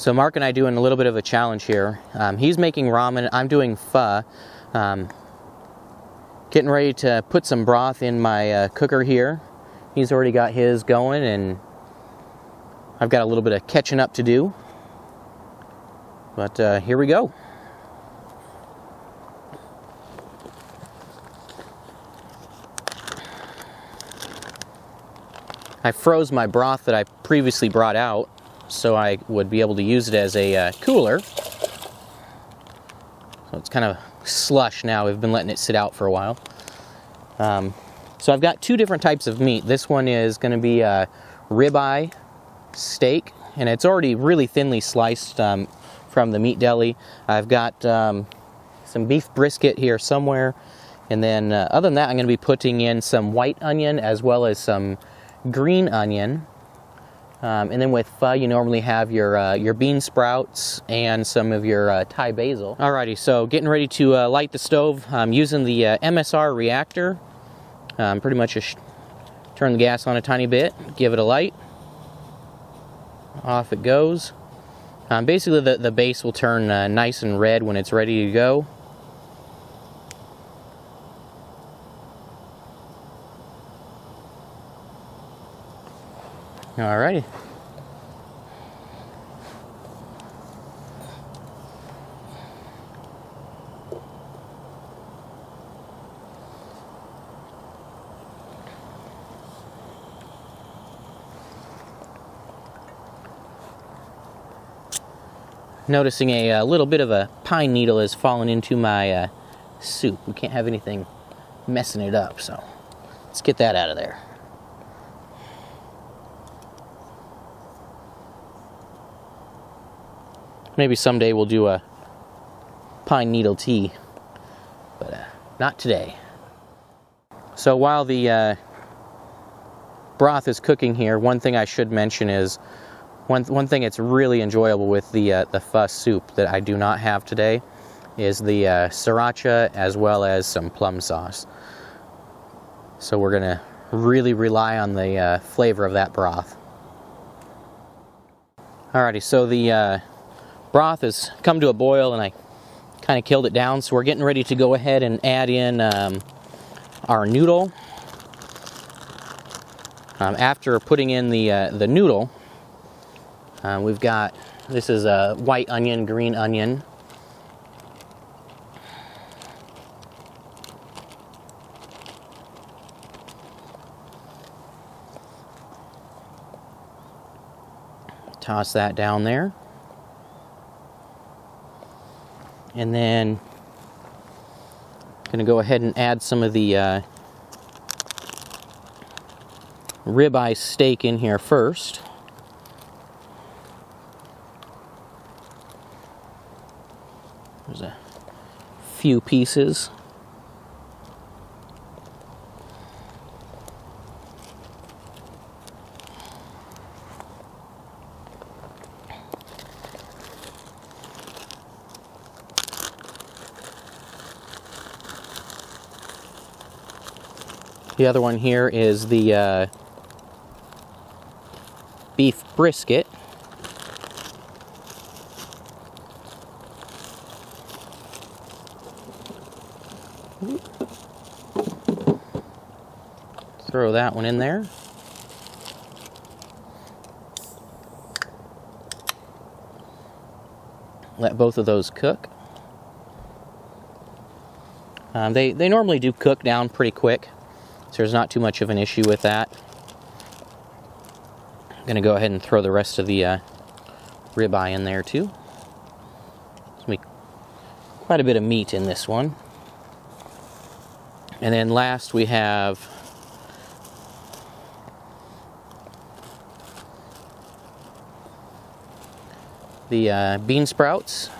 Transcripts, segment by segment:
So Mark and I doing a little bit of a challenge here. Um, he's making ramen. I'm doing pho. Um, getting ready to put some broth in my uh, cooker here. He's already got his going, and I've got a little bit of catching up to do. But uh, here we go. I froze my broth that I previously brought out so I would be able to use it as a uh, cooler. So it's kind of slush now. We've been letting it sit out for a while. Um, so I've got two different types of meat. This one is going to be a ribeye steak, and it's already really thinly sliced um, from the meat deli. I've got um, some beef brisket here somewhere, and then uh, other than that, I'm going to be putting in some white onion as well as some green onion. Um, and then with pho, you normally have your uh, your bean sprouts and some of your uh, Thai basil. Alrighty, so getting ready to uh, light the stove. I'm using the uh, MSR reactor. Um, pretty much just turn the gas on a tiny bit, give it a light. Off it goes. Um, basically, the, the base will turn uh, nice and red when it's ready to go. Alrighty. Noticing a, a, little bit of a pine needle has fallen into my uh, soup. We can't have anything messing it up, so let's get that out of there. Maybe someday we'll do a pine needle tea, but uh, not today. So while the uh, broth is cooking here, one thing I should mention is one, one thing that's really enjoyable with the, uh, the pho soup that I do not have today is the uh, sriracha as well as some plum sauce. So we're to really rely on the uh, flavor of that broth. Alrighty, so the uh, broth has come to a boil and I kind of killed it down. So we're getting ready to go ahead and add in um, our noodle. Um, after putting in the, uh, the noodle, uh, we've got, this is a white onion, green onion. Toss that down there. And then I'm going to go ahead and add some of the uh, ribeye steak in here first. There's a few pieces. The other one here is the uh, beef brisket. Throw that one in there. Let both of those cook. Um, they, they normally do cook down pretty quick. So there's not too much of an issue with that. I'm going to go ahead and throw the rest of the uh, ribeye in there too. There's quite a bit of meat in this one. And then last we have the uh, bean sprouts.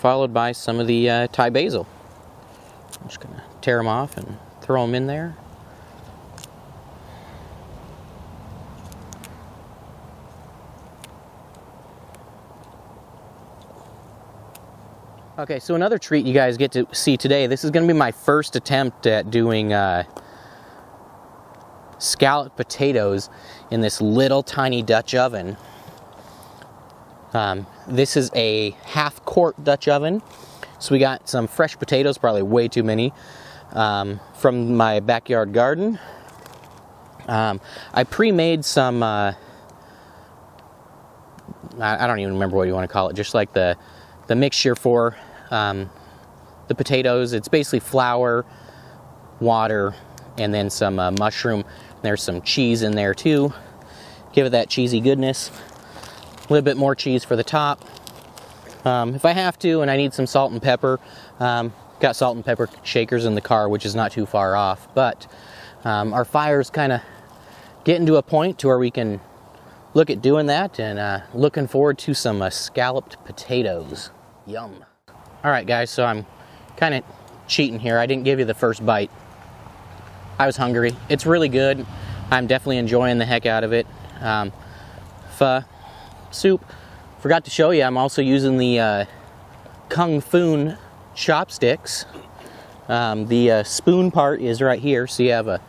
Followed by some of the uh, Thai basil. I'm just going to tear them off and throw them in there. Okay, so another treat you guys get to see today. This is going to be my first attempt at doing uh, scalloped potatoes in this little tiny Dutch oven. Um, this is a half quart Dutch oven. So we got some fresh potatoes, probably way too many, um, from my backyard garden. Um, I pre-made some, uh, I, don't even remember what you want to call it, just like the, the mixture for um, the potatoes. It's basically flour, water, and then some uh, mushroom. There's some cheese in there too. Give it that cheesy goodness. A little bit more cheese for the top. Um, if I have to and I need some salt and pepper, um, got salt and pepper shakers in the car, which is not too far off. But um, our fire's kind of getting to a point to where we can look at doing that and uh, looking forward to some uh, scalloped potatoes. Yum. All right, guys, so I'm kind of cheating here. I didn't give you the first bite. I was hungry. It's really good. I'm definitely enjoying the heck out of it. Um, pho soup. Forgot to show you, I'm also using the uh, Kung Foon chopsticks. Um, the uh, spoon part is right here, so you have a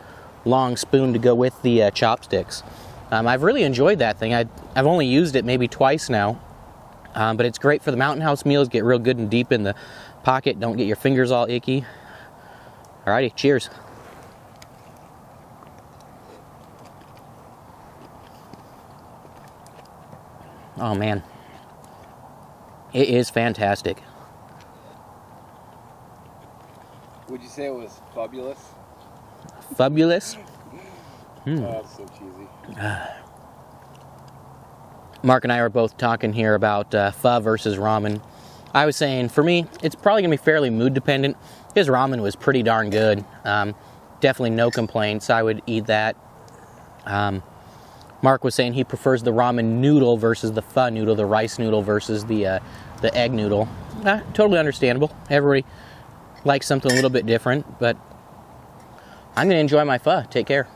long spoon to go with the uh, chopsticks. Um, I've really enjoyed that thing. I, have only used it maybe twice now, um, but it's great for the Mountain House meals. Get real good and deep in the pocket. Don't get your fingers all icky. Alrighty, cheers. Oh man, it is fantastic. Would you say it was fabulous? Fabulous? Mm. Oh, that's so cheesy. Mark and I were both talking here about uh, pho versus ramen. I was saying, for me, it's probably gonna be fairly mood dependent. His ramen was pretty darn good. Um, definitely no complaints. I would eat that. Um, Mark was saying he prefers the ramen noodle versus the pho noodle, the rice noodle versus the uh, the egg noodle. Totally understandable. Everybody likes something a little bit different, but I'm gonna enjoy my pho. Take care.